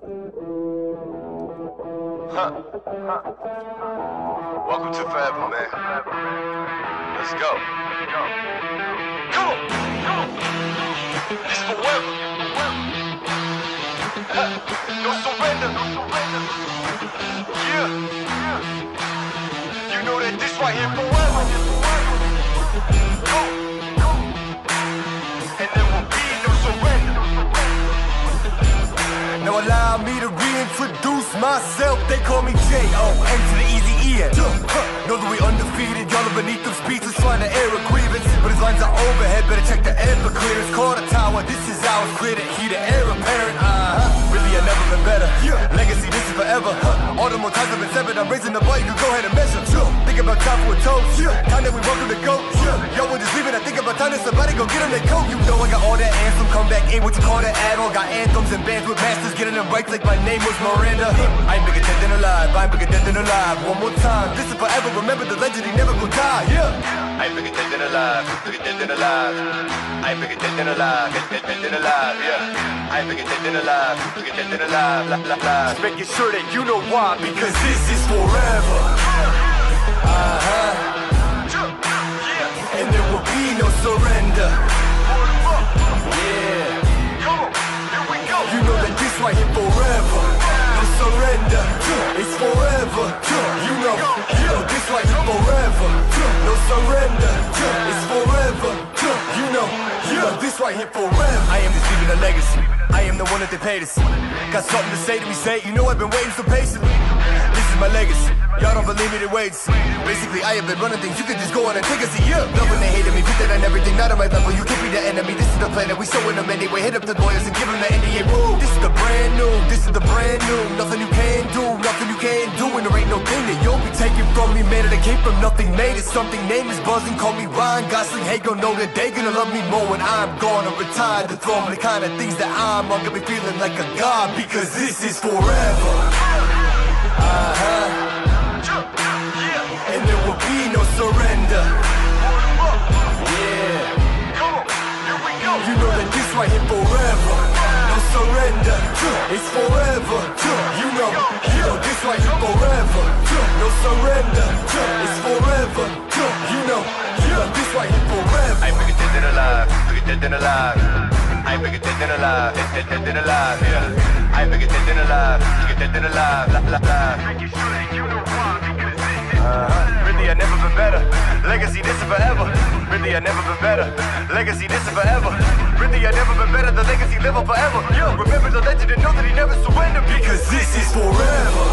Huh. Huh. Welcome to forever, man. Let's go. Come on. Come on. This forever. Huh. No surrender. No surrender. Yeah. Yeah. You know that this right here forever. To reintroduce myself. They call me J.O. N to the easy E. Huh. Know that we undefeated. Y'all are beneath them speeches trying to air a grievance. But his lines are overhead. Better check the air for clearance. Call the tower. This is ours. Clear the heat. The air apparent. Uh-huh. Really, I never been better. Legacy, this is forever. All the more times I've been severed. I'm raising the bar. You can go ahead and measure. A toast. Time that we welcome to go. Yo, we're just leaving. I think about time that somebody go get them their coat. You know I got all that anthem. Come back in. What you call that add-on? Got anthems and bands with masters. Getting them right like my name was Miranda. I ain't bigger dead than alive. I ain't bigger dead than alive. One more time. This is forever. Remember the legend. He never gon' die. Yeah. I ain't bigger dead than alive, bigger dead than alive. I ain't bigger dead than alive, dead, dead, dead than alive, yeah. I ain't bigger dead than alive, bigger dead than alive, la, la, la. Just making sure that you know why. Because this is forever. And there will be no surrender. Yeah. You know that this right here forever. No surrender. It's forever. You know, you this right here forever. No surrender. It's forever. You know, you this right here forever. I am just a legacy. I am the one that they paid us. Got something to say to me, say. You know I've been waiting so patiently. My legacy. Y'all don't believe me, then wait. Basically, I have been running things. You can just go on and take a seat. Yeah. Love when they hated me, put that on everything. Not on my level. You can't be the enemy. This is the plan that we showing them anyway. Hit up the lawyers and give them the NDA. Woo! This is the brand new. This is the brand new. Nothing you can do. Nothing you can do. And there ain't no thing that you'll be taking from me. Man, that came from nothing. Made it something. Name is buzzing. Call me Ryan Gosling. Hey, gon' know that they gonna love me more when I'm gone or retired. The throne. The kind of things that I'm on. Gonna be feeling like a god because this is forever. Uh-huh. And there will be no surrender. Yeah. You know that this right here forever. No surrender. It's forever. You know, you know this right here forever. No surrender. It's forever. You know, this right here forever. I ain't bigger dead alive, dead than alive. I ain't bigger dead than alive, dead, dead than alive, yeah. I ain't bigger dead than alive, bigger dead than alive, la, la, la. Uh-huh. Really, I never been better. Legacy, this is forever. Really, I never been better. Legacy, this is forever. Really, I never been better. The legacy live on forever. Yo, remember the legend and know that he never surrendered Because this is forever.